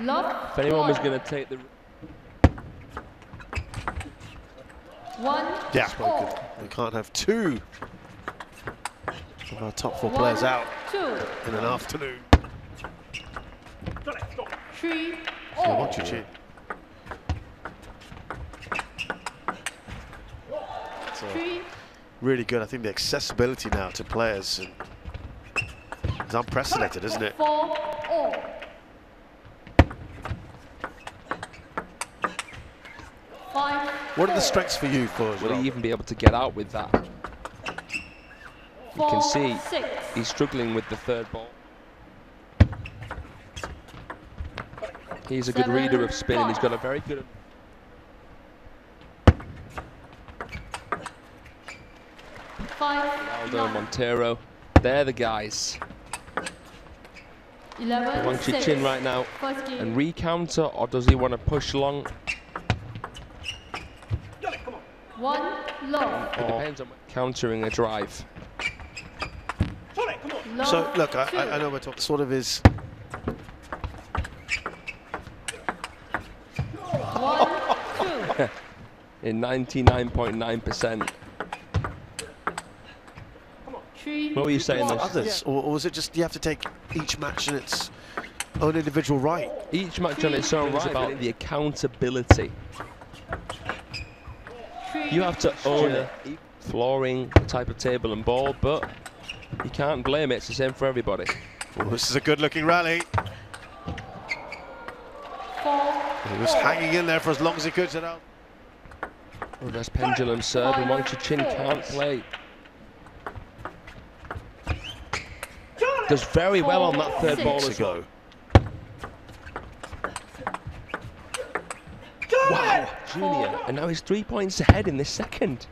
Love. If anyone was going to take the... One. Yeah, all. we can't have two of our top four One, players out Two. in an afternoon. Three. So All. watch your chin. So Three. really good. I think the accessibility now to players is unprecedented, isn't it? Four. All. Five. What are the strengths for you for Will he even be able to get out with that? You can see Six. he's struggling with the third ball. He's a good reader of spin and he's got a very good... Five. Ronaldo, nine. Monteiro, they're the guys. Eleven. Wang six. Chin right now. First game. And recounter, or does he want to push long? One. Love. It depends on countering a drive. Love. So look, I. I, I know we're talking sort of is One. Two. In 99.9%. Three. What were you saying four. there? others, or, or is it just you have to take each match in its own individual right? Each match on its own Three. right, about the accountability. You have to own it. Flooring, type of table and ball, but you can't blame it. It's the same for everybody. Well, this is a good-looking rally. He was hanging in there for as long as he could. Out. Reverse pendulum serve, and Wang Chuqin can't play. Does very well on that third ball To as well. go. Wow, Junior. And now he's three points ahead in this second.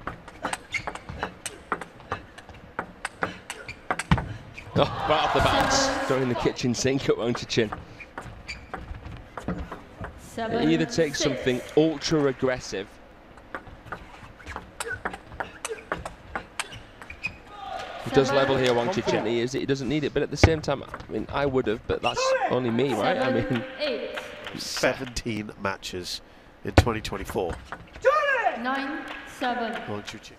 Oh, right off the bounce. Throwing the kitchen sink at Wang Chuqin. Seven. He either takes six. something ultra aggressive. He does level here, Wang Chuqin. He, is, he doesn't need it, but at the same time, I mean, I would have, but that's only me, right? I mean, eight. 17 matches in 2024. Nine. Seven. Wang Chuqin.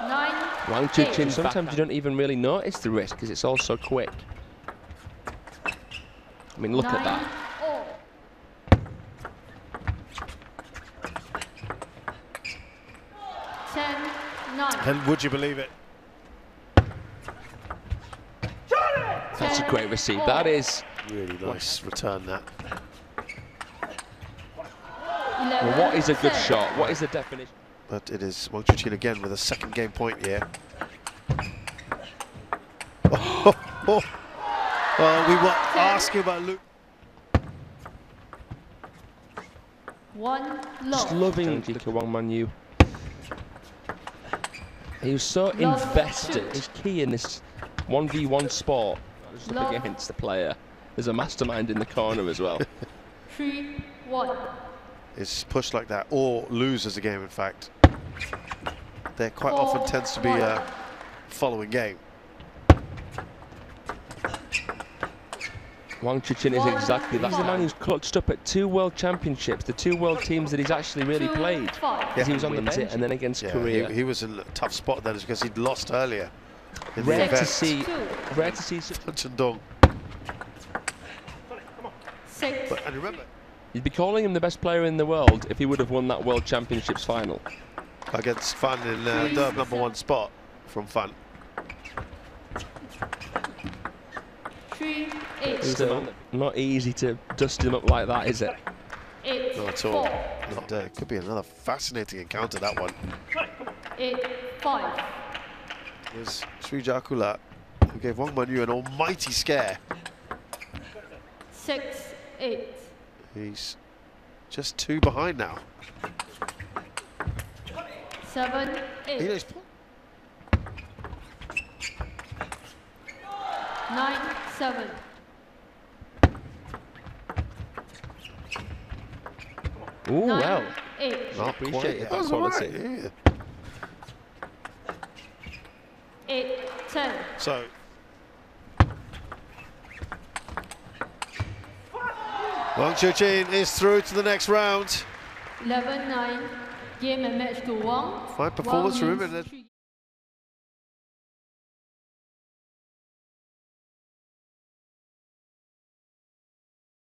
Nine. Wang eight. Chin, sometimes you don't even really notice the risk because it's all so quick. I mean, look at that. all. Ten. And would you believe it? That's a great receive. That is. Really nice return that. Well, what is a good shot? What is the definition? But it is Wang Chuqin again with a second game point here. Oh, oh, oh. Well, we were asking about Luke. One. Just loving Jika Wang Manyu. He was so Love invested. He's key in this 1v1 sport. Just up against the player. There's a mastermind in the corner as well. Three. One. It's pushed like that, or loses a game, in fact. There quite Four, often tends to be one. a uh, following game. Wang Chuqin is exactly that. He's the man who's clutched up at two world championships, the two world teams that he's actually really Two, played. Five. Because he was on the bench and then against Yeah, Korea. he, he was in a tough spot then because he'd lost earlier. In the Rare to see, rare to see. such- Zhendong. Six. But and remember, You'd be calling him the best player in the world if he would have won that World Championships final. against Fan in uh, Three, third number one spot from Fan. Three. Eight. Still, not easy to dust him up like that, is it? Eight. Not at all. Four. Not there. Could be another fascinating encounter, that one. Eight. Five. was Sreeja Akula, who gave Wang Manyu an almighty scare. Six. Eight. He's just two behind now. Seven. You know, Eight. Nine. Seven. Ooh, Nine. well. Eight. not appreciate quite. That that was quality. right, yeah. Eight. Ten. So, Wang Chuqin is through to the next round. 11 9. Game and match to Wang. Fine performance Wang